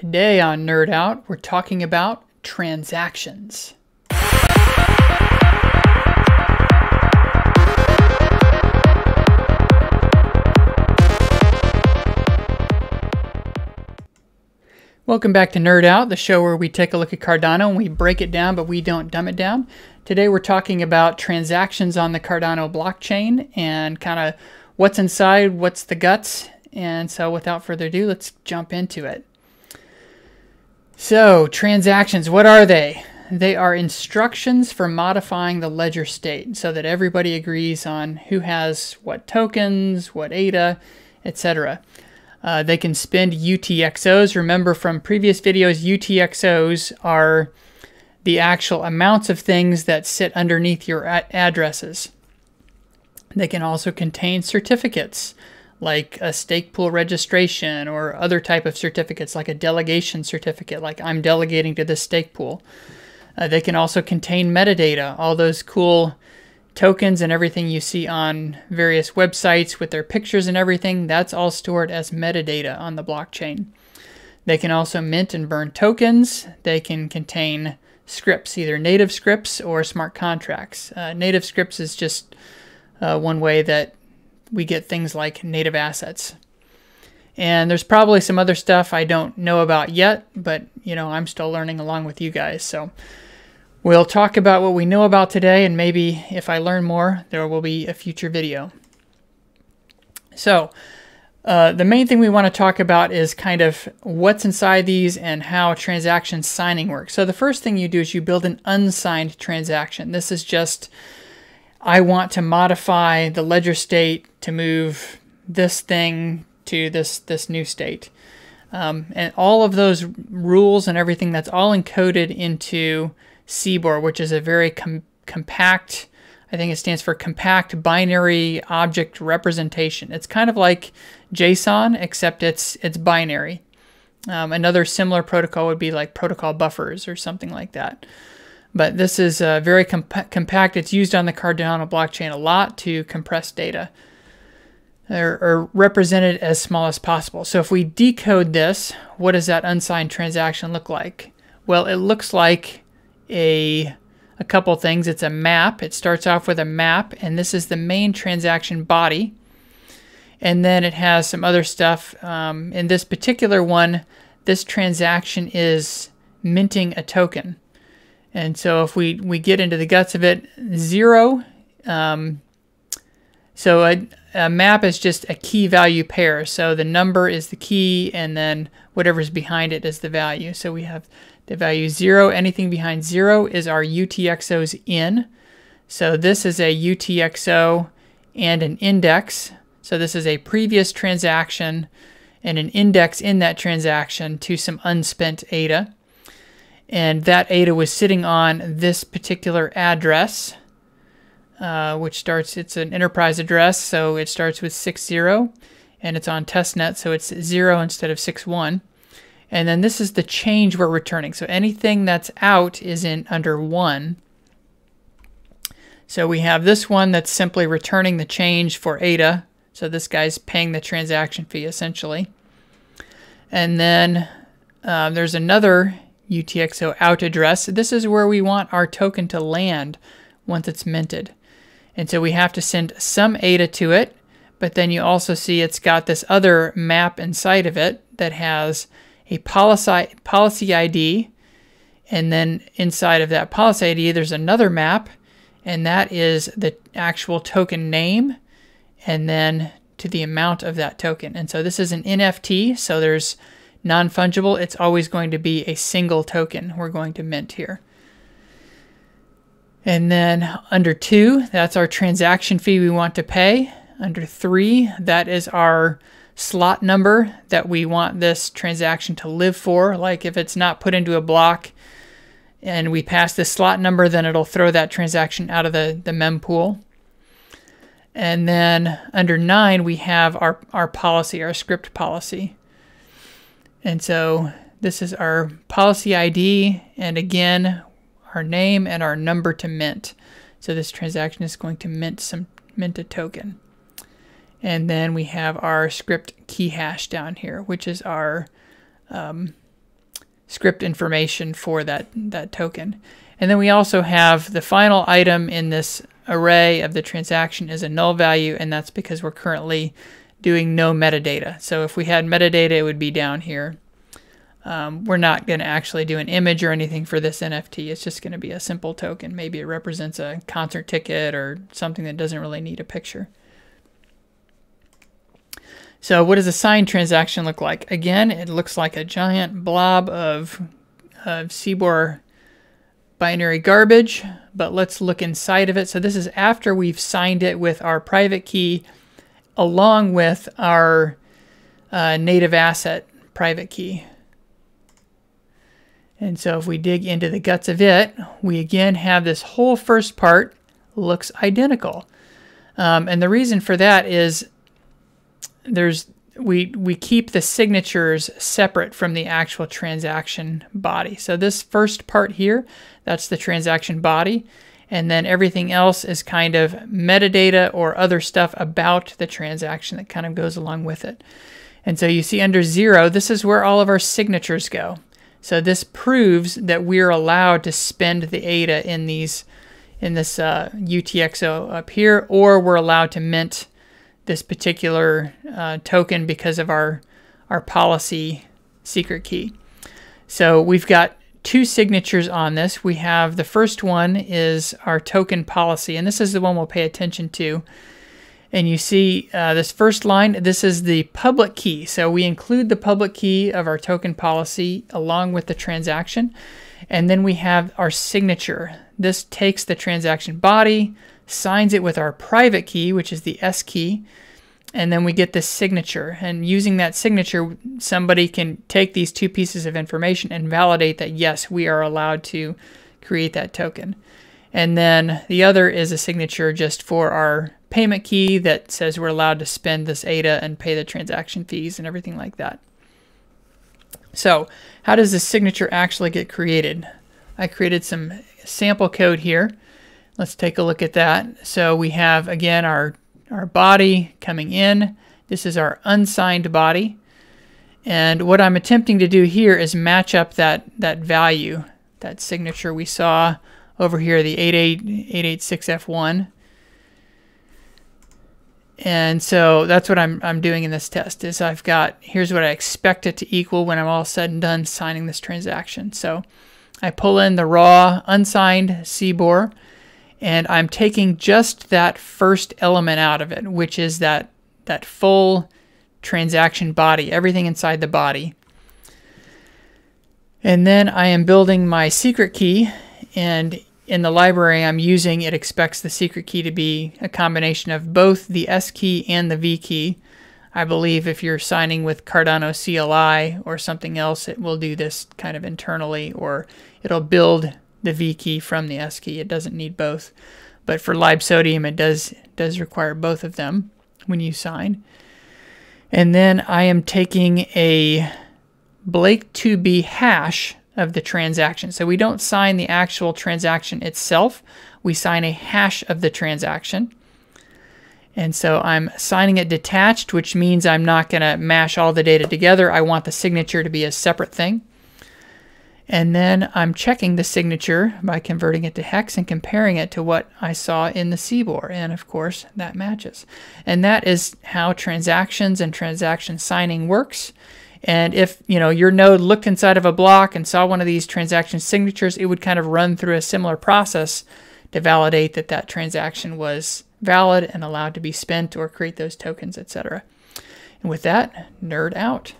Today on Nerd Out, we're talking about transactions. Welcome back to Nerd Out, the show where we take a look at Cardano and we break it down, but we don't dumb it down. Today we're talking about transactions on the Cardano blockchain and kind of what's inside, what's the guts. And so without further ado, let's jump into it. So, transactions, what are they? They are instructions for modifying the ledger state so that everybody agrees on who has what tokens, what ADA, etc. Uh, they can spend UTXOs. Remember from previous videos, UTXOs are the actual amounts of things that sit underneath your addresses. They can also contain certificates like a stake pool registration or other type of certificates like a delegation certificate like I'm delegating to this stake pool. Uh, they can also contain metadata, all those cool tokens and everything you see on various websites with their pictures and everything, that's all stored as metadata on the blockchain. They can also mint and burn tokens. They can contain scripts, either native scripts or smart contracts. Uh, native scripts is just uh, one way that we get things like native assets. And there's probably some other stuff I don't know about yet, but you know, I'm still learning along with you guys. So we'll talk about what we know about today, and maybe if I learn more, there will be a future video. So, uh, the main thing we want to talk about is kind of what's inside these and how transaction signing works. So, the first thing you do is you build an unsigned transaction. This is just I want to modify the ledger state to move this thing to this this new state. Um, and all of those rules and everything that's all encoded into CBOR, which is a very com compact, I think it stands for compact binary object representation. It's kind of like JSON, except it's it's binary. Um, another similar protocol would be like protocol buffers or something like that. But this is uh, very comp compact. It's used on the Cardano blockchain a lot to compress data or, or represent it as small as possible. So if we decode this, what does that unsigned transaction look like? Well, it looks like a, a couple things. It's a map. It starts off with a map, and this is the main transaction body. And then it has some other stuff. Um, in this particular one, this transaction is minting a token. And so if we, we get into the guts of it, zero, um, so a, a, map is just a key value pair. So the number is the key and then whatever's behind it is the value. So we have the value zero, anything behind zero is our UTXOs in. So this is a UTXO and an index. So this is a previous transaction and an index in that transaction to some unspent ADA and that ADA was sitting on this particular address, uh, which starts, it's an enterprise address, so it starts with 60, and it's on testnet, so it's 0 instead of 61. And then this is the change we're returning. So anything that's out is in under 1. So we have this one that's simply returning the change for ADA. So this guy's paying the transaction fee essentially. And then uh, there's another UTXO out address. This is where we want our token to land once it's minted. And so we have to send some ADA to it, but then you also see it's got this other map inside of it that has a policy, policy ID, and then inside of that policy ID there's another map, and that is the actual token name, and then to the amount of that token. And so this is an NFT, so there's non-fungible, it's always going to be a single token we're going to mint here. And then under two, that's our transaction fee we want to pay. Under three, that is our slot number that we want this transaction to live for. Like if it's not put into a block and we pass this slot number, then it'll throw that transaction out of the, the mempool. And then under nine, we have our, our policy, our script policy. And so this is our policy ID, and again, our name and our number to mint. So this transaction is going to mint some mint a token. And then we have our script key hash down here, which is our um, script information for that, that token. And then we also have the final item in this array of the transaction is a null value, and that's because we're currently doing no metadata. So if we had metadata, it would be down here. Um, we're not going to actually do an image or anything for this NFT. It's just going to be a simple token. Maybe it represents a concert ticket or something that doesn't really need a picture. So what does a signed transaction look like? Again, it looks like a giant blob of, of CBOR binary garbage, but let's look inside of it. So this is after we've signed it with our private key along with our uh, native asset private key. And so if we dig into the guts of it, we again have this whole first part looks identical. Um, and the reason for that is there's we we keep the signatures separate from the actual transaction body. So this first part here, that's the transaction body, and then everything else is kind of metadata or other stuff about the transaction that kind of goes along with it. And so you see under zero, this is where all of our signatures go. So this proves that we're allowed to spend the ADA in these in this uh, UTXO up here, or we're allowed to mint this particular uh, token because of our, our policy secret key. So we've got two signatures on this. We have the first one is our token policy, and this is the one we'll pay attention to. And you see uh, this first line, this is the public key. So we include the public key of our token policy along with the transaction. And then we have our signature. This takes the transaction body, signs it with our private key, which is the S key, and then we get this signature. And using that signature, somebody can take these two pieces of information and validate that, yes, we are allowed to create that token. And then the other is a signature just for our payment key that says we're allowed to spend this ADA and pay the transaction fees and everything like that. So how does this signature actually get created? I created some sample code here. Let's take a look at that. So we have, again, our, our body coming in. This is our unsigned body. And what I'm attempting to do here is match up that, that value, that signature we saw over here, the 88886F1. And so that's what I'm, I'm doing in this test is I've got, here's what I expect it to equal when I'm all said and done signing this transaction. So I pull in the raw unsigned CBOR and I'm taking just that first element out of it, which is that, that full transaction body, everything inside the body. And then I am building my secret key and in the library I'm using, it expects the secret key to be a combination of both the S key and the V key. I believe if you're signing with Cardano CLI or something else, it will do this kind of internally, or it'll build the V key from the S key. It doesn't need both. But for Libsodium, it does, does require both of them when you sign. And then I am taking a Blake2B hash of the transaction. So we don't sign the actual transaction itself. We sign a hash of the transaction. And so I'm signing it detached, which means I'm not going to mash all the data together. I want the signature to be a separate thing. And then I'm checking the signature by converting it to hex and comparing it to what I saw in the CBOR. And of course, that matches. And that is how transactions and transaction signing works. And if you know your node looked inside of a block and saw one of these transaction signatures, it would kind of run through a similar process to validate that that transaction was valid and allowed to be spent or create those tokens, etc. And with that, nerd out.